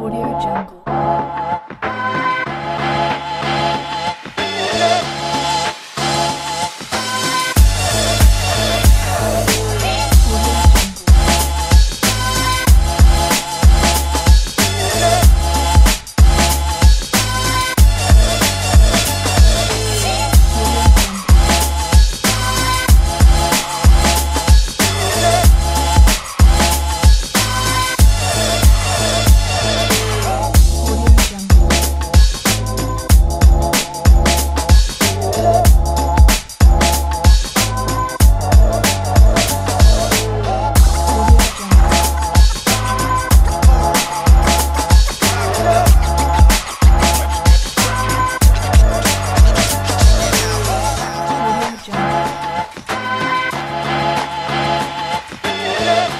Audio Jungle. yeah.